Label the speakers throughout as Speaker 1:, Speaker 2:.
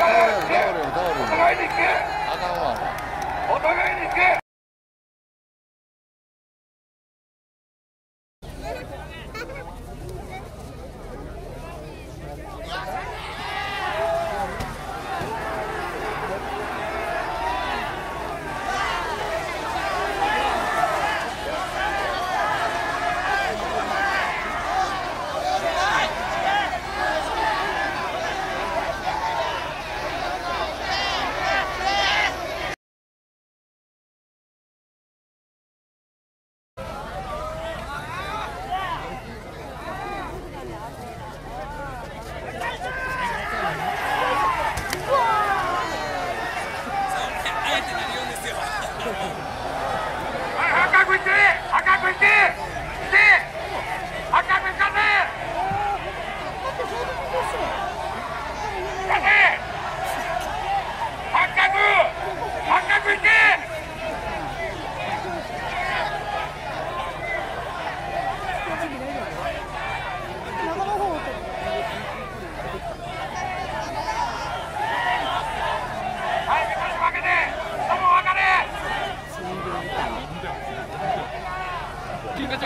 Speaker 1: 倒れる倒れるあかんわ。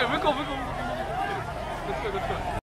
Speaker 1: 向こう向こう向こう